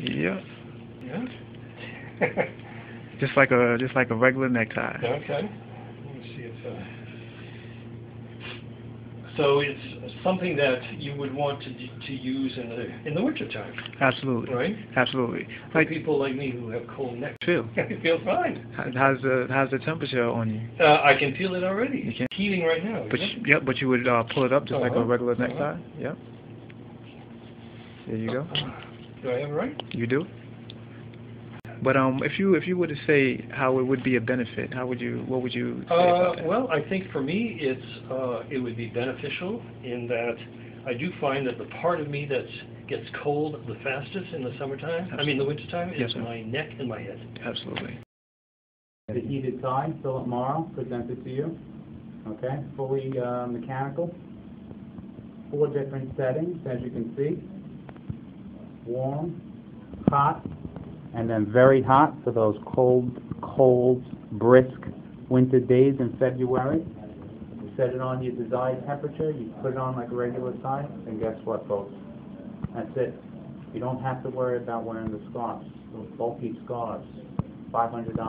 Yep. Yeah. Just like a just like a regular necktie. okay. Let me see if. Uh... So it's something that you would want to to use in the in the wintertime, Absolutely. right? Absolutely. For Like people like me who have cold neck, feel. it feels fine. How- How's the how's the temperature on you? Uh, I can feel it already. You can? It's heating right now. But you, yep, but you would uh, pull it up just like a Uh-huh. regular Uh-huh. necktie. Yep. There you go. It? Do I have it right? You do. But um, if you if you were to say how it would be a benefit, how would you what would you say Uh, about that? well, I think for me, it's uh, it would be beneficial in that I do find that the part of me that gets cold the fastest in the summertime, I mean the wintertime, Yes, is sir. my neck and my head. Absolutely. The heated tie, Philip Morrow, presented to you. Okay, fully uh, mechanical. Four different settings, as you can see. Warm, hot, and then very hot for those cold, cold, brisk winter days in February. You set it on your desired temperature, you put it on like a regular tie, and guess what, folks? That's it. You don't have to worry about wearing the scarves, those bulky scarves. $500